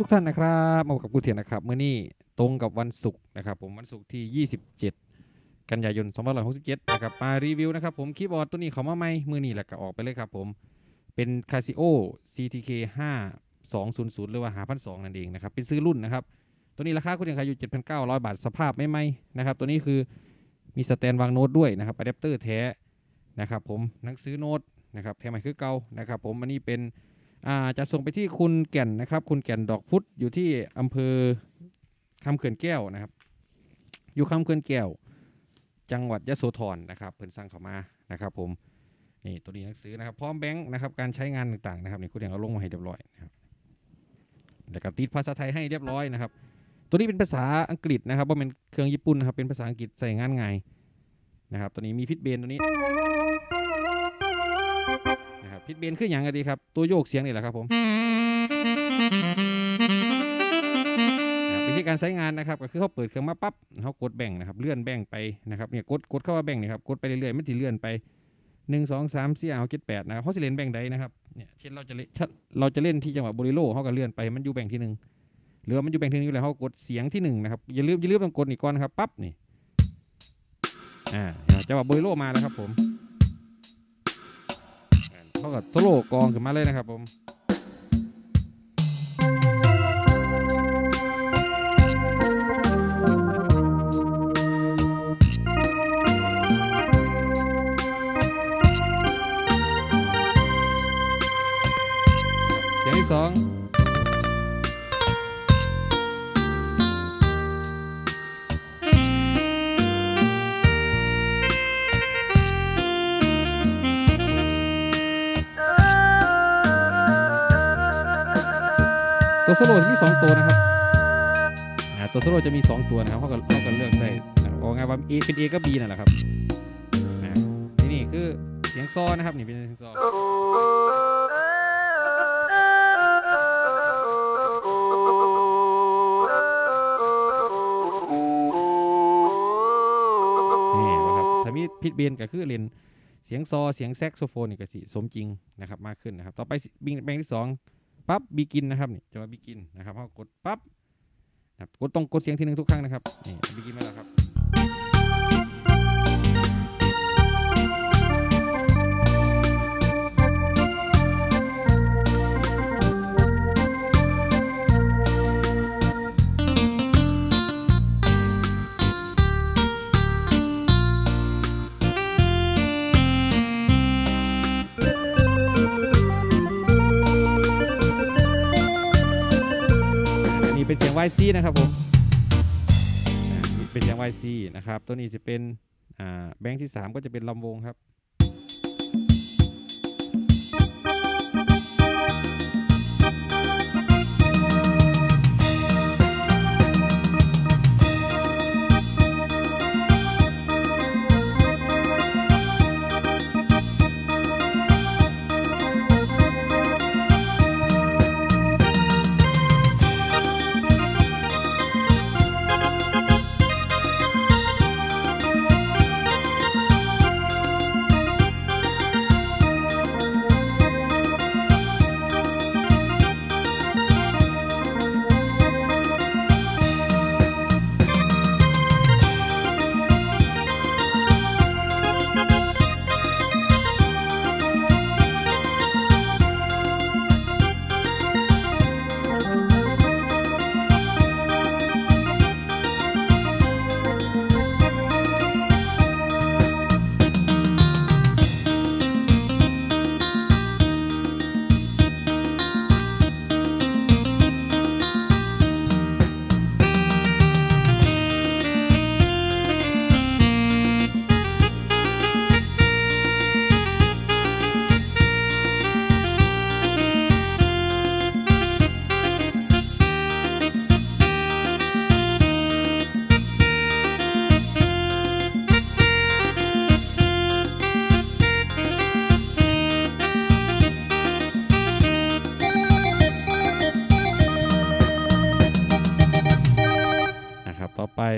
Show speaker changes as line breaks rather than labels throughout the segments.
ทุกท่านนะครับมาพบกับกูเทียนนะครับมื้อนี้ตรงกับวันศุกร์นะครับผมวันศุกร์ที่ 27 กันยายน2567นะครับมารีวิวนะครับผมคีย์บอร์ดตัวนี้เขามาใหม่มื้อนี้แหละก็ออกไปเลยครับผมเป็น Casio CTK 5200 หรือว่าห้าพันสองนั่นเองนะครับเป็นชื่อรุ่นนะครับ ตัวนี้ราคาครูเที่ยงขายอยู่ 7,900 บาทสภาพใหม่ๆนะครับตัวนี้คือมี stand วางโน้ตด้วยนะครับอะแดปเตอร์แท้นะครับผมหนังสือโน้ตนะครับแท้ใหม่คือเก่านะครับผมอันนี้เป็น จะส่งไปที่คุณแก่นนะครับ คุณแก่นดอกพุธอยู่ที่อำเภอคำเขื่อนแก้วนะครับ อยู่คำเขื่อนแก้ว จังหวัดยะโสธรนะครับ เพิ่นสั่งเข้ามานะครับ ผมนี่ตัวนี้หนังสือนะครับ พร้อมแบงค์นะครับ การใช้งานต่างๆนะครับนี่คุณแก่นเอาลงมาให้เรียบร้อยนะครับแล้วก็ติดภาษาไทยให้เรียบร้อยนะครับ ตัวนี้เป็นภาษาอังกฤษนะครับว่าเป็นเครื่องญี่ปุ่นนะครับ เป็นภาษาอังกฤษใส่งานง่ายนะครับ ตัวนี้มีพิทเบนตัวนี้ นะครับพิทเบนคืออย่างไรดีครับ ตัวโยกเสียงนี่แหละครับผมวิธีการใช้งานนะครับ ก็คือเขาเปิดเครื่องมาปั๊บเขากดแบ่งนะครับ เลื่อนแบ่งไปนะครับเนี่ยกดกดเข้าว่าแบ่งนี่ครับกดไปเรื่อยๆไมันจะเลื่อนไปหนึ่งสองสามสี่เอาเจ็ดแปดนะครับเขาจะเล่นแบ่งใดนะครับเนี่ยเช่นเราจะเล่นเราจะเล่นที่จังหวะโบริโลเขาก็เลื่อนไปมันอยู่แบ่งที่หนึ่งหรือว่ามันอยู่แบ่งที่หนึ่งอยู่แล้วเขากดเสียงที่หนึ่งนะครับอย่าลืมอย่าลืมต้องกดนี่ก่อนนะครับปั๊บนี่อ่าจังหวะโบริโลมาแล้วครับผม เขาก็โซโล่กองขึ้นมาเลยนะครับผม ตัวโซโลจะมีสองตัวนะครับตัวโซโลจะมีสองตัวนะครับเขาก็เขาก็เลือกได้นะครับเอาง่ายว่า A เป็น A ก็ B นั่นแหละครับนะทีนี้คือเสียงซอนะครับนี่เป็นเสียงซอนี่นะครับถ้ามี pitch bend ก็คือเล่นเสียงซอเสียงแซกโซโฟนนี่ก็สิสมจริงนะครับมากขึ้นนะครับ ต่อไปบิงแบงที่สอง ปั๊บบีกินนะครับนี่จะมาบีกินนะครับพอกดปั๊บนะครับกดตรงกดเสียงทีหนึ่งทุกครั้งนะครับนี่บีกินมาแล้วครับ YC นะครับผมเป็นเสียง YC นะครับ ตัวนี้จะเป็นแบงค์ที่ 3 ก็จะเป็นลำวงครับ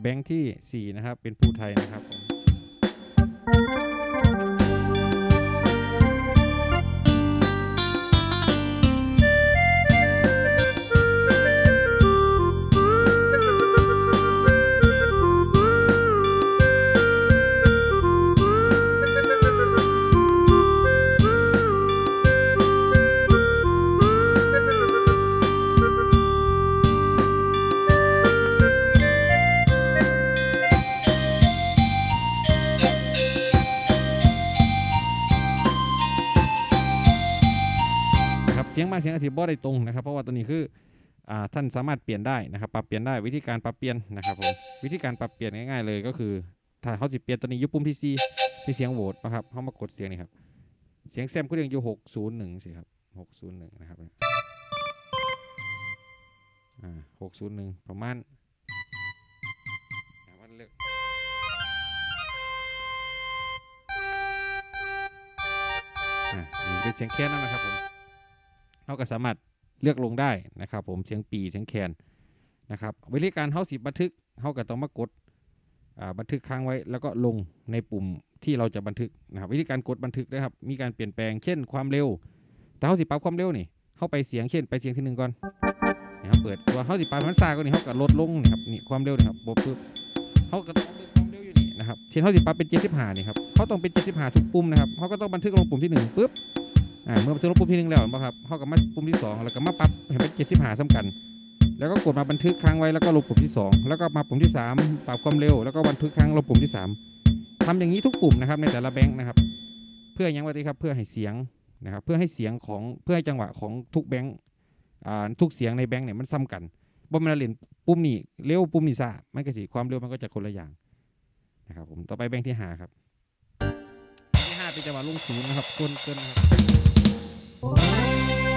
แบงค์ที่ 4 นะครับ เป็นภูไทยนะครับผม ทิตย์บ่ได้ตรงนะครับ เพราะว่าตัวนี้คืออ่าท่านสามารถเปลี่ยนได้นะครับปรับเปลี่ยนได้วิธีการปรับเปลี่ยนนะครับผมวิธีการปรับเปลี่ยนง่ายๆเลยก็คือถ้าเขาสิเปลี่ยนตัวนี้ยุบปุ่มที่ซีที่เสียงโหวตนะครับเขามากดเสียงนี่ครับเสียงแซมก็ยังอยู่หกศูนย์หนึ่งสิครับหกศูนย์หนึ่งนะครับอ่าหกศูนย์หนึ่งประมาณมันเลือกอะนี่เป็นเสียงแคนนั่นนะครับผม เขาก็สามารถเลือกลงได้นะครับผมเสียงปีเสียงแคนนะครับวิธีการเขาสิบันทึกเขาก็ต้องมากดบันทึกค้างไว้ แล้วก็ลงในปุ่มที่เราจะบันทึกนะครับวิธีการกดบันทึกนะครับมีการเปลี่ยนแปลงเช่นความเร็ว แต่เขาสิปรับความเร็วนี่เข้าไปเสียงเช่นไปเสียงที่หนึ่งก่อนนะครับเปิดตัวเขาสิปรับมันซาก็นี่เขาก็ลดลงนี่ครับนี่ความเร็วนี่ครับบบปึ๊บเขาก็ต้องเบิ่งความเร็วอยู่นี่นะครับเช่นเขาสิปรับเป็น75นี่ครับเขาต้องเป็น75ทุกปุ่มนะครับเขาก็ต้องบันทึกลงปุ่มที่หนึ่งปึ๊บ อ่าเมื่อบันทึกลงปุ่มที่หนึ่งแล้วนะครับเขาก็มาปุ่มที่สองแล้วก็มาปรับให้เป็นเจ็ดสิบหาซ้ำกัน แล้วก็กดมาบันทึกค้างไว้แล้วก็ลงปุ่มที่สองแล้วก็มาปุ่มที่สามปรับความเร็วแล้วก็บันทึกค้างลงปุ่มที่สามทำอย่างนี้ทุกปุ่มนะครับในแต่ละแบงค์นะครับ เพื่อยังไงดีครับเพื่อให้เสียงนะครับเพื่อให้เสียงของเพื่อให้จังหวะของทุกแบงค์ทุกเสียงในแบงค์เนี่ยมันซ้ำกันบ่มันเล่นปุ่มนี้เร็วปุ่มนี้ซ่ามันก็สิความเร็วมันก็จะคนละอย่างนะครับผมต่อไปแบงค์ที่หาครับที่หาเป็นจังหวะลงศูนย์นะครับกลเกินครับ น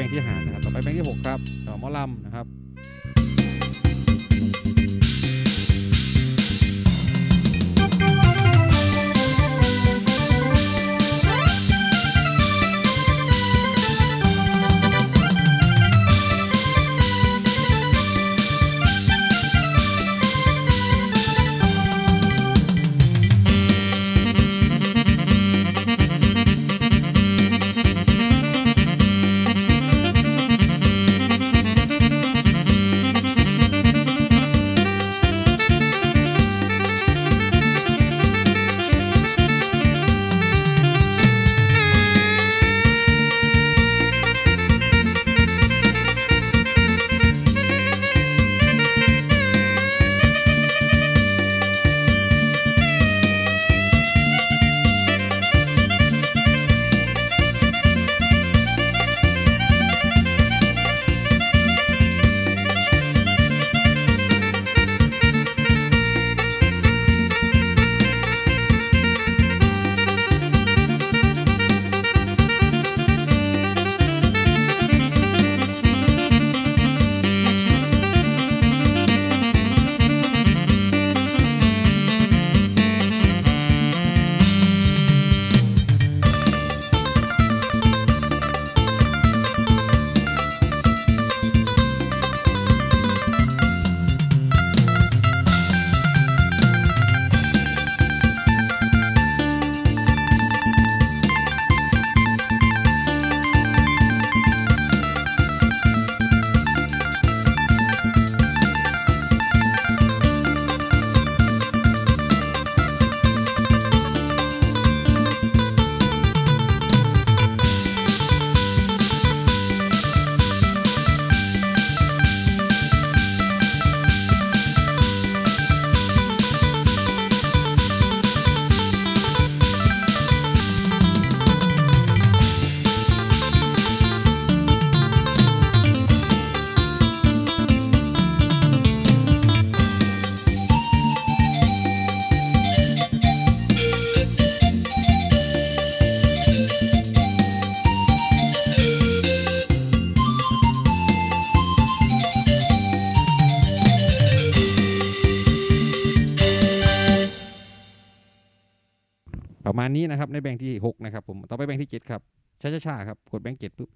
ศูนย์นะครับอยู่แบงค์ที่หานะครับต่อไปแบงค์ที่หกครับหมอลำนะครับ มาณนี้นะครับในแบงค์ที่หกนะครับผมต่อไปแบงค์ที่เจ็ดครับช้าๆๆครับกดแบงค์เจ็ดปุ๊บ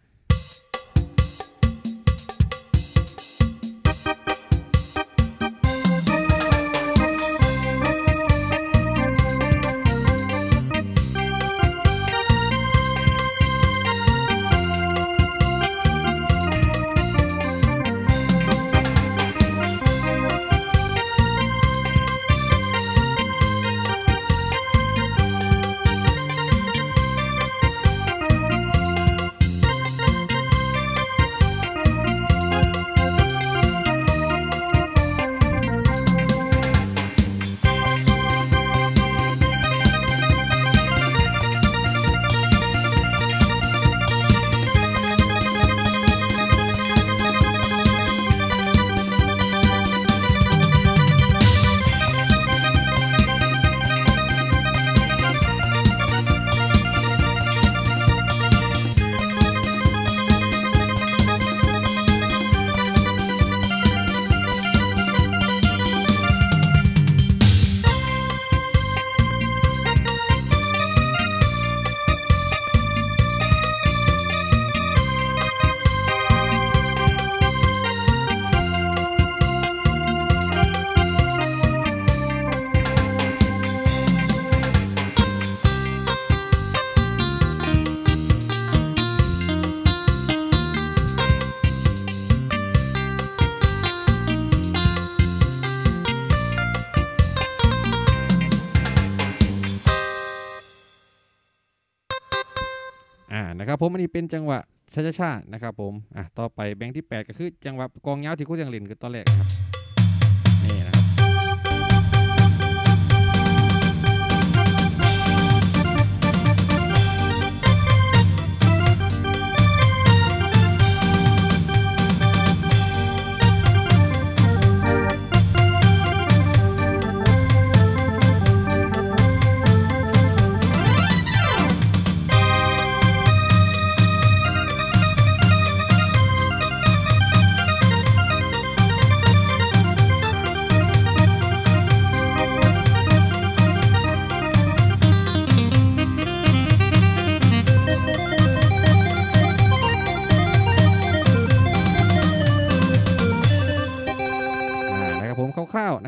อ่านะครับผมอันนี้เป็นจังหวะช้าๆนะครับผมอะต่อไปแบงค์ที่ 8 ก็คือจังหวะกองยาวที่คู่ยังเล่นคือตอนแรกครับ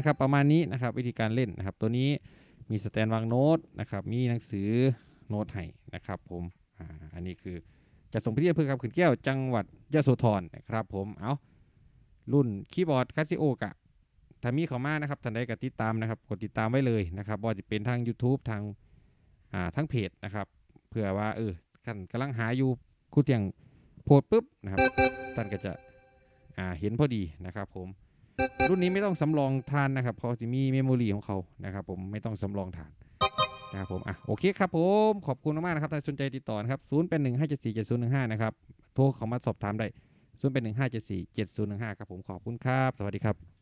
นะครับ ประมาณนี้นะครับ วิธีการเล่นนะครับ ตัวนี้มี stand วางโน้ตนะครับ มีหนังสือโน้ตให้นะครับผมอ่าอันนี้คือจะส่งไปที่อำเภอคำเขื่อนแก้ว จังหวัดยโสธรนะครับ ผมเอารุ่นคีย์บอร์ดคาซิโอกะถ้ามีเขามานะครับท่านใดก็ติดตามนะครับ กดติดตามไว้เลยนะครับว่าจะเป็นทาง YouTube ทางอ่าทั้งเพจนะครับเผื่อว่าเออท่านกำลังหาอยู่ครูเที่ยงโพสต์ปุ๊บนะครับท่านก็จะอ่าเห็นพอดีนะครับผม รุ่นนี้ไม่ต้องสำรองทานนะครับเพราะจะมีเมมโมรีของเขานะครับผมไม่ต้องสำรองทานนะครับผมอะโอเคครับผมขอบคุณมากนะครับถ้าสนใจติดต่อนะครับ0เป็น1 5 7 4 7 0 1 5นะครับโทรเข้ามาสอบถามได้0เป็น1 5 7 4 7 0 1 5ครับผมขอบคุณครับ สวัสดีครับ